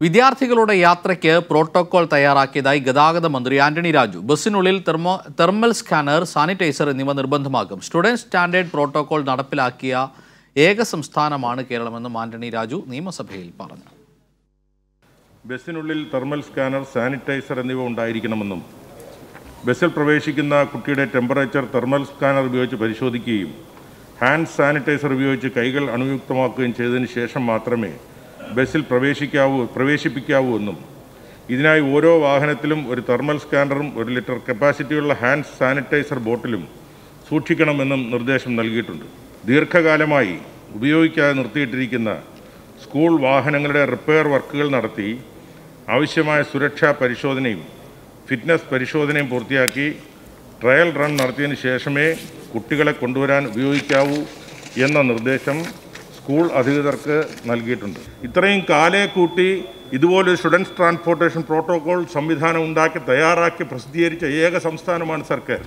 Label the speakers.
Speaker 1: വിദ്യാർത്ഥികളുടെ യാത്രയ്ക്ക് പ്രോട്ടോകോൾ തയ്യാറാക്കിയതായി ഗതാഗത മന്ത്രി ആന്റണി രാജു. ബസ്സിനുള്ളിൽ തെർമോ തെർമൽ സ്കാനർ സാനിറ്റൈസർ എന്നിവ നിർബന്ധമാക്കും. സ്റ്റുഡന്റ് സ്റ്റാൻഡേർഡ് പ്രോട്ടോകോൾ നടപ്പിലാക്കിയ ഏക സംസ്ഥാനമാണ് കേരളമെന്നും ആന്റണി രാജു നിയമസഭയിൽ പറഞ്ഞു.
Speaker 2: ബസ്സിനുള്ളിൽ തെർമൽ സ്കാനർ സാനിറ്റൈസർ എന്നിവ ഉണ്ടായിരിക്കണമെന്നും ബസ്സിൽ പ്രവേശിക്കുന്ന കുട്ടിയുടെ ടെമ്പറേച്ചർ തെർമൽ സ്കാനർ ഉപയോഗിച്ച് പരിശോധിക്കുകയും ഹാൻഡ് സാനിറ്റൈസർ ഉപയോഗിച്ച് കൈകൾ അണുയുക്തമാക്കുകയും ചെയ്തതിന് ശേഷം മാത്രമേ ബസ്സിൽ പ്രവേശിക്കാവൂ പ്രവേശിപ്പിക്കാവൂ എന്നും. ഇതിനായി ഓരോ വാഹനത്തിലും ഒരു തെർമൽ സ്കാനറും ഒരു ലിറ്റർ കപ്പാസിറ്റിയുള്ള ഹാൻഡ് സാനിറ്റൈസർ ബോട്ടിലും സൂക്ഷിക്കണമെന്നും നിർദ്ദേശം നൽകിയിട്ടുണ്ട്. ദീർഘകാലമായി ഉപയോഗിക്കാതെ നിർത്തിയിട്ടിരിക്കുന്ന സ്കൂൾ വാഹനങ്ങളുടെ റിപ്പയർ വർക്കുകൾ നടത്തി ആവശ്യമായ സുരക്ഷാ പരിശോധനയും ഫിറ്റ്നസ് പരിശോധനയും പൂർത്തിയാക്കി ട്രയൽ റൺ നടത്തിയതിന് ശേഷമേ കുട്ടികളെ കൊണ്ടുവരാൻ ഉപയോഗിക്കാവൂ എന്ന നിർദ്ദേശം സ്കൂൾ അധികൃതർക്ക് നൽകിയിട്ടുണ്ട്. ഇത്രയും കാലേ കൂട്ടി ഇതുപോലൊരു സ്റ്റുഡൻസ് ട്രാൻസ്പോർട്ടേഷൻ പ്രോട്ടോകോൾ സംവിധാനം ഉണ്ടാക്കി തയ്യാറാക്കി പ്രസിദ്ധീകരിച്ച ഏക സംസ്ഥാനമാണ് സർക്കാർ.